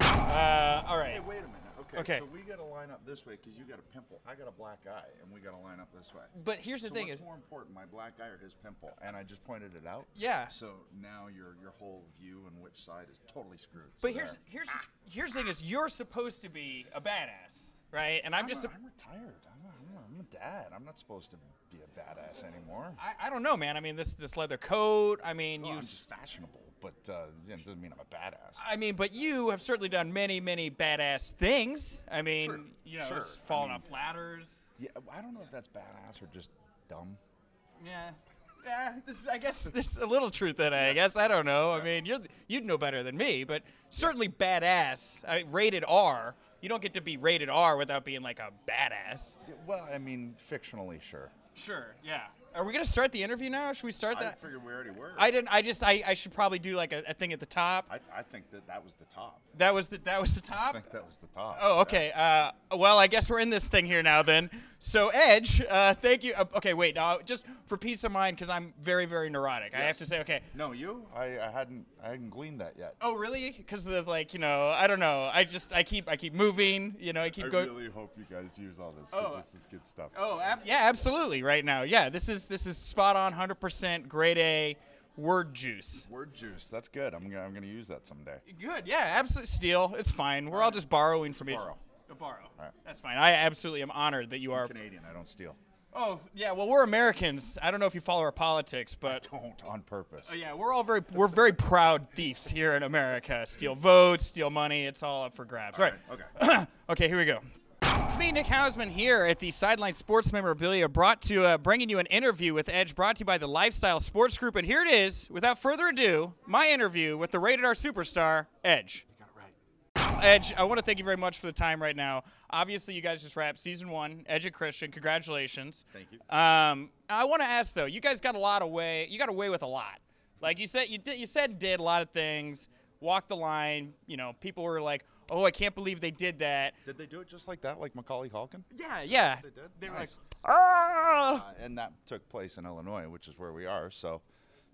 Uh, all right. Hey, wait a minute. Okay. Okay. So we got to line up this way because you got a pimple. I got a black eye, and we got to line up this way. But here's the so thing what's is, more important, my black eye or his pimple? And I just pointed it out. Yeah. So now your your whole view and which side is totally screwed. but So here's there. here's here's the thing is, you're supposed to be a badass, right? And I'm, I'm, just. a, I'm retired. I'm a, I'm, a, I'm a dad. I'm not supposed to be a badass anymore. I, I don't know, man. I mean, this this leather coat. I mean, No, you. I'm just fashionable, but uh, it doesn't mean I'm a badass. I mean, but you have certainly done many, many badass things. I mean, Sure, you know, sure. s- I falling mean- off ladders. yeah, I don't know if that's badass or just dumb. Yeah. Yeah, this, I guess there's a little truth in it. I guess I don't know. I mean, you're you'd know better than me, but certainly badass. I, rated R. You don't get to be rated R without being like a badass. Well, I mean, fictionally, sure. Sure. Yeah. Are we gonna start the interview now? Should we start that? I figured we already were. I didn't. I just. I, I should probably do like a, a thing at the top. I, I think that that was the top. That was the. That was the top. I think that was the top. Oh, okay. Uh, well, I guess we're in this thing here now then. So, Edge, uh, thank you. Uh, okay, wait. Now, just for peace of mind, because I'm very, very neurotic, I have to say, okay. No, you? I, I hadn't I hadn't gleaned that yet. Oh, really? Because the like, you know, I don't know. I just, I keep, I keep moving. You know, I keep I going. really hope you guys use all this because Oh. this is good stuff. Oh, ab- yeah, absolutely. Right now, yeah. This is, this is spot on, hundred percent, grade A, word juice. Word juice. That's good. I'm gonna I'm gonna use that someday. Good. Yeah, absolutely. Steal. It's fine. We're all just borrowing from each. Borrow. Uh, Borrow. right. That's fine. I absolutely am honored that you are. Canadian. I don't steal. Oh, yeah. Well, we're Americans. I don't know if you follow our politics, but Don't on purpose. Oh, yeah, we're all very we're very proud thieves here in America. Steal votes, steal money. It's all up for grabs. Right. Okay. Okay, here we go. It's me, Nick Hausman, here at the Sideline Sports Memorabilia, brought to uh, bringing you an interview with Edge, brought to you by the Lifestyle Sports Group. And here it is, without further ado, my interview with the rated R superstar, Edge. You got it right. Edge, I want to thank you very much for the time right now. Obviously, you guys just wrapped season one, Edge and Christian. Congratulations. Thank you. Um, I want to ask though, you guys got a lot away. You got away with a lot. Like you said, you did. You said did a lot of things. Walked the line. You know, people were like, "Oh, I can't believe they did that." Did they do it just like that, like Macaulay Culkin? Yeah, yeah. They did. They were nice. like, "Ah!" Uh, and that took place in Illinois, which is where we are. So,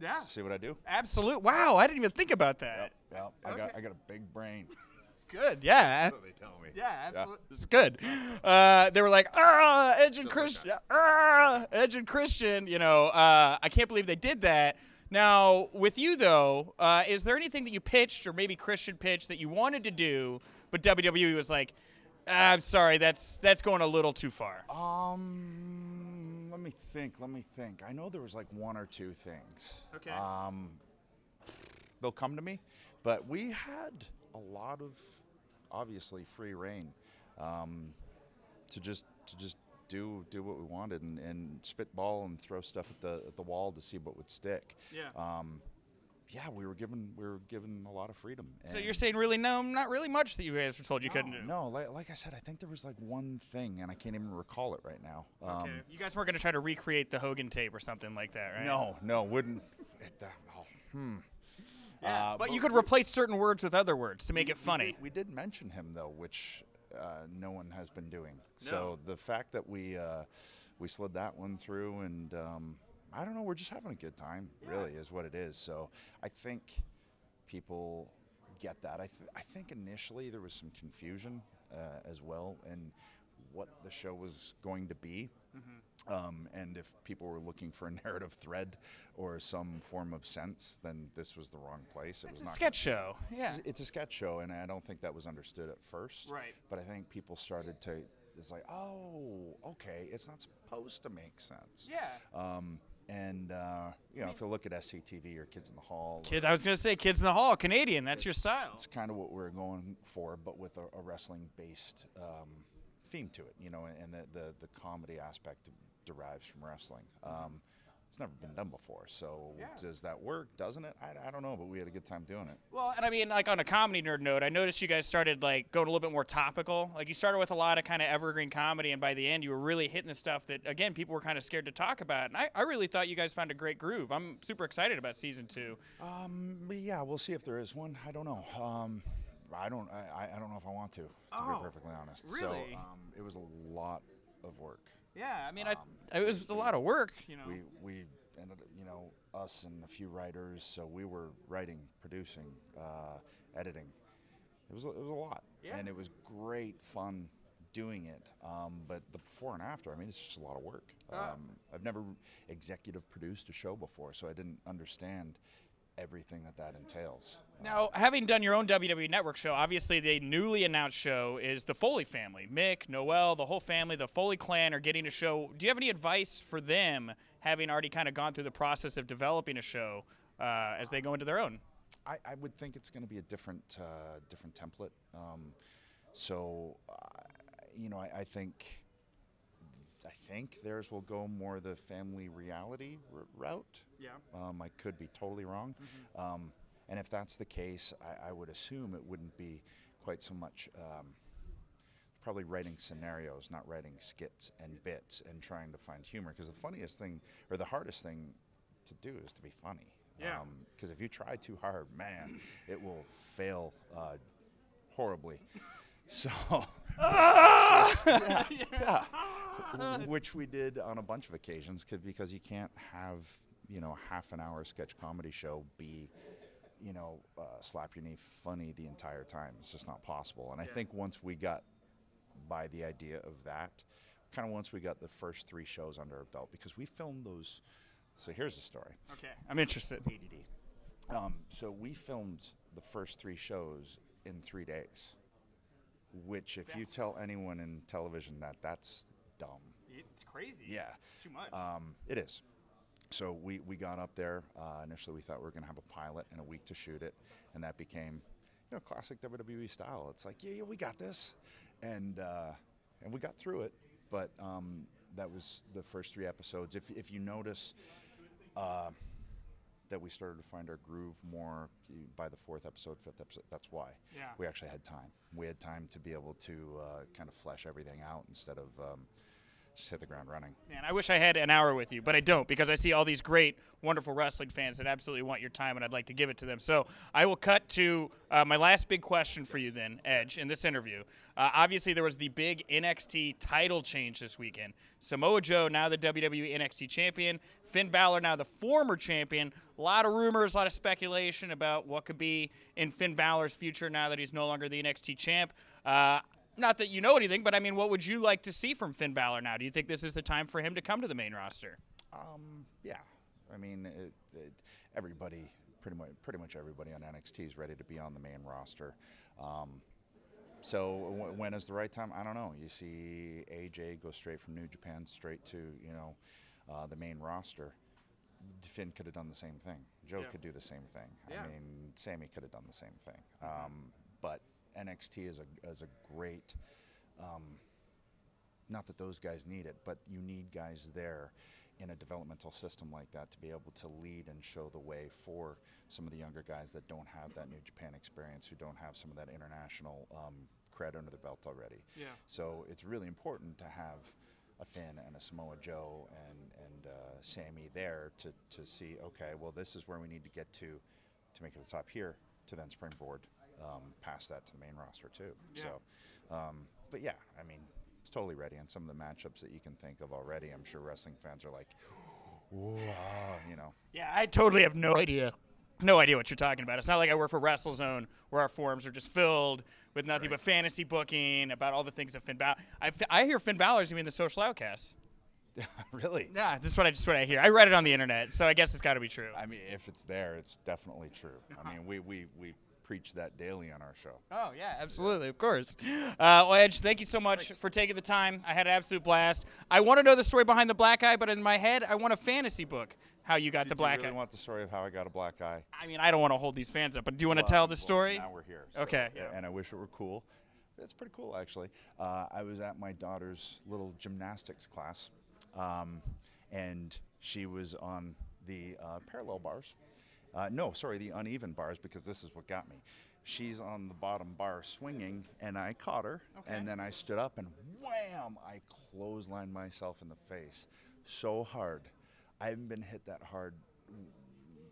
Yeah. see what I do? Absolute. Wow, I didn't even think about that. Yep. I got I got a big brain. Good. Yeah. so they tell me. Yeah, absolutely. It's good. Uh, they were like, ah, Edge and Just like Christian, ah, Edge and Christian. You know, uh, I can't believe they did that. Now, with you though, uh, is there anything that you pitched or maybe Christian pitched that you wanted to do, but WWE was like, ah, I'm sorry, that's that's going a little too far. Um, let me think. Let me think. I know there was like one or two things. Okay. Um, they'll come to me, but we had a lot of obviously free reign um, to just to just do do what we wanted and, and spitball and throw stuff at the at the wall to see what would stick. Yeah. Um, yeah, we were given we were given a lot of freedom. So you're saying really no, not really much that you guys were told you couldn't do. no, like, like I said, I think there was like one thing, and I can't even recall it right now. Um, Okay. You guys weren't gonna try to recreate the Hogan tape or something like that, right? No, no, wouldn't. It, uh, oh, hmm. Yeah. Uh, but you could we- replace certain words with other words to make it We funny. did, we did mention him though, which uh, no one has been doing. So the fact that we uh, we slid that one through, and um, I don't know, we're just having a good time. Really, is what it is. So I think people get that. I th- I think initially there was some confusion uh, as well, and what the show was going to be. Um, and if people were looking for a narrative thread or some form of sense, then this was the wrong place. It It's was a sketch show. Yeah. it's, it's a sketch show, and I don't think that was understood at first. Right. But I think people started to. It's like, oh, okay, it's not supposed to make sense. Yeah. Um, and uh, you know, if you look at SCTV or Kids in the Hall, Kids, I was gonna say Kids in the Hall, Canadian. That's your style. it's kind of what we're going for, but with a, a wrestling-based um, theme to it. You know, and the the, the comedy aspect derives from wrestling. Um, it's never been done before, so Yeah. does that work? Doesn't it? I, I don't know, but we had a good time doing it. Well, and I mean, like on a comedy nerd note, I noticed you guys started like going a little bit more topical. Like you started with a lot of kind of evergreen comedy, and by the end, you were really hitting the stuff that again people were kind of scared to talk about. And I, I really thought you guys found a great groove. I'm super excited about season two. Um, yeah, we'll see if there is one. I don't know. Um, I don't. I, I- don't know if I want to. To Oh, be perfectly honest. really? So um, it was a lot of work. Yeah, I mean, I it was a lot of work, you know. We we ended. up- You know, us and a few writers. So we were writing, producing, uh, editing. It was it was a lot, Yeah. and it was great fun doing it. Um, but the before and after, I mean, it's just a lot of work. Ah. Um, I've never executive produced a show before, so I didn't understand everything that that entails. Now, having done your own WWE Network show, obviously the newly announced show is the Foley family. Mick, Noel, the whole family, the Foley clan are getting a show. Do you have any advice for them, having already kind of gone through the process of developing a show uh, as they go into their own? I, I would think it's going to be a different uh, different template. Um, so, uh, you know, I, I think I think theirs will go more the family reality r- route. Yeah. Um, I could be totally wrong. Um, and if that's the case, I, I would assume it wouldn't be quite so much. Um, probably writing scenarios, not writing skits and bits and trying to find humor. Because the funniest thing, or the hardest thing to do, is to be funny. Yeah. Because if you try too hard, man, it will fail uh, horribly. So, yeah, yeah. which we did on a bunch of occasions because you can't have you know a half an hour sketch comedy show be you know uh, slap your knee funny the entire time. It's just not possible. And I think once we got by the idea of that, kind of once we got the first three shows under our belt, because we filmed those. So here's the story. Okay. I'm interested. ADD. Um, so we filmed the first three shows in three days, which, if you tell anyone in television that, that's dumb. It's crazy. Yeah, Too much. um, it is. So we, we got up there. Uh, initially, we thought we were going to have a pilot and a week to shoot it, and that became, you know, classic WWE style. It's like, yeah, yeah, we got this, and uh, and we got through it. But um, that was the first three episodes. If if you notice. Uh, that we started to find our groove more by the fourth episode, fifth episode. That's why Yeah. we actually had time. We had time to be able to uh, kind of flesh everything out instead of um, just hit the ground running. Man, I wish I had an hour with you, but I don't because I see all these great, wonderful wrestling fans that absolutely want your time, and I'd like to give it to them. So I will cut to uh, my last big question for you, then, Edge, in this interview. Uh, obviously, there was the big NXT title change this weekend. Samoa Joe, now the WWE NXT champion. Finn Balor, now the former champion. A lot of rumors, a lot of speculation about what could be in Finn Balor's future now that he's no longer the NXT champ. Uh, not that you know anything, but I mean, what would you like to see from Finn Balor now? Do you think this is the time for him to come to the main roster? Um, yeah, I mean, it, it, everybody, pretty much, pretty much everybody on NXT is ready to be on the main roster. Um, so w- when is the right time? I don't know. You see AJ go straight from New Japan straight to you know uh, the main roster. Finn could have done the same thing. Joe Yeah. could do the same thing. Yeah. I mean, Sami could have done the same thing. Um, but NXT is a is a great. Um, not that those guys need it, but you need guys there in a developmental system like that to be able to lead and show the way for some of the younger guys that don't have that New Japan experience, who don't have some of that international um, cred under the belt already. Yeah. So it's really important to have a Finn and a Samoa Joe and and uh, Sami there to to see. Okay, well, this is where we need to get to to make it to the top here to then springboard um, past that to the main roster too. Yeah. So, um, but yeah, I mean, it's totally ready. And some of the matchups that you can think of already, I'm sure wrestling fans are like, "Ooh, ah," you know. Yeah, I totally have no idea. No idea what you're talking about. It's not like I work for WrestleZone where our forums are just filled with nothing but fantasy booking about all the things that Finn Balor. I hear Finn Balor's even the social outcast. really? Yeah, this is what I just what I hear. I read it on the internet, so I guess it's got to be true. I mean, if it's there, it's definitely true. I mean, we, we, we preach that daily on our show. Oh yeah, absolutely, of course. Uh, well, Edge, thank you so much for taking the time. I had an absolute blast. I want to know the story behind the black eye, but in my head, I want a fantasy book how you got the you black really eye. want the story of how I got a black eye? I mean, I don't want to hold these fans up, but do you want to tell the well, story? Now we're here. so, Okay. yeah, And I wish it were cool. It's pretty cool, actually. Uh, I was at my daughter's little gymnastics class, um, and she was on the uh, parallel bars. Uh, no, sorry, the uneven bars, because this is what got me. She's on the bottom bar swinging, and I caught her, Okay. and then I stood up, and wham! I clotheslined myself in the face so hard. I haven't been hit that hard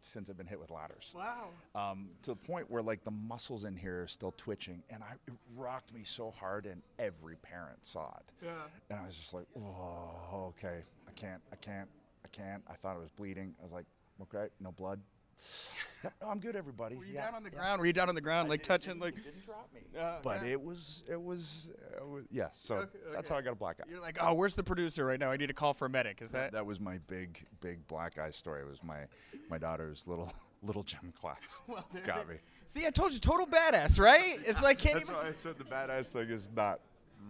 since I've been hit with ladders Wow. um, to the point where like the muscles in here are still twitching, and I it rocked me so hard, and every parent saw it. Yeah. And I was just like, oh, okay, I can't, I can't, I can't. I thought I was bleeding. I was like, Okay, no blood. Yep, no, I'm good, everybody. Were you yeah, down on the yeah. ground? Were you down on the ground, like touching, like? didn't drop me. Uh, But yeah. it was, it was, it was yeah. So Okay, that's how I got a black eye. You're like, oh, where's the producer right now? I need to call for a medic. Is that? That was my big, big black eye story. It was my, my daughter's little, little gym class. well, got me. See, I told you, total badass, right? It's like can't That's even why I said the badass thing is not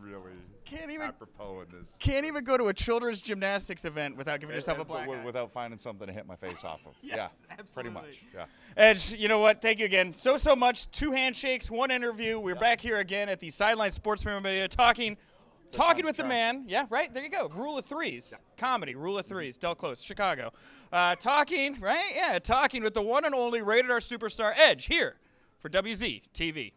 really can't even apropos in this. can't even go to a children's gymnastics event without giving yourself a And- but black wi- eye. without finding something to hit my face off of. Yes, yeah, pretty much. Yeah. Edge, you know what? Thank you again so so much. Two handshakes, one interview. We're back here again at the Sideline Sports Memorabilia talking. Talking with the man, yeah, right there you go. Rule of threes, comedy, rule of threes. Del Close, Chicago. Uh, talking, right? Yeah, talking with the one and only rated R superstar Edge here for WZ TV.